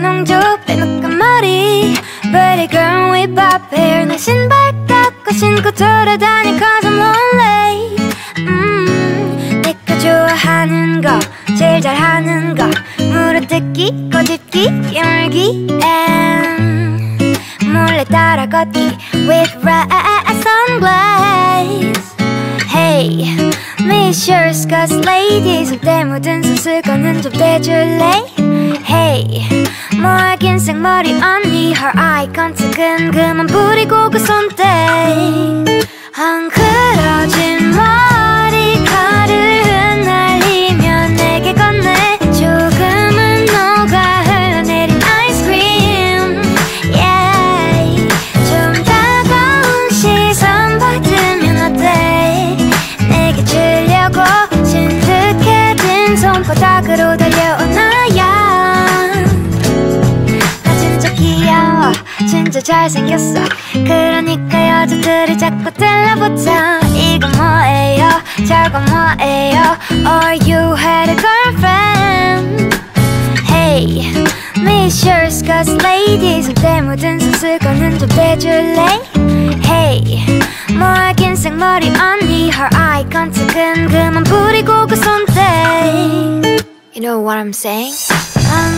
농조 빼놓은 머리 Pretty girl with pop hair 내 신발 깎고 신고 돌아다니 cause I'm lonely 음, 내가 좋아하는 거 제일 잘하는 거 물어뜯기 꼬집기 깨물기 and 몰래 따라 걷기 with red sunglasses Hey Miss your skirts lady 손때 묻은 손수건은 좀 떼줄래 Hey 긴 생머리 언니 Her eye contact은 그만 부리고 그 손대 헝클어진 머리카락을 흩날리며 내게 건네. 조금은 녹아 흘러내린 아이스크림 yeah. 좀 다가온 시선 받으면 어때? 내게 주려고 진득해진 손바닥으로 달려오 잘생겼어 그러니까 여자들이 자꾸 들러붙어 이거 뭐예요 저거 뭐예요 Or you had a girlfriend Hey Miss your skirts lady 손때 묻은 손수건은 좀 떼줄래 Hey 뭐하긴 생머리 언니 Her eye contact은 그만 부리고 그 손대 You know what I'm saying? 엉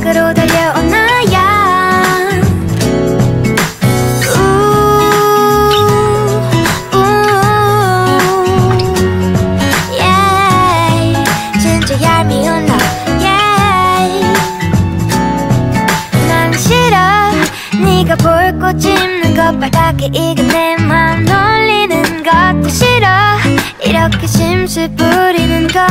손바닥으로 달려오나야 yeah. 진짜 얄미운. 난 싫어 네가 볼꽃 짚는 것 빨갛게 익은 내맘 놀리는 것도 싫어 이렇게 심술 부리는 거야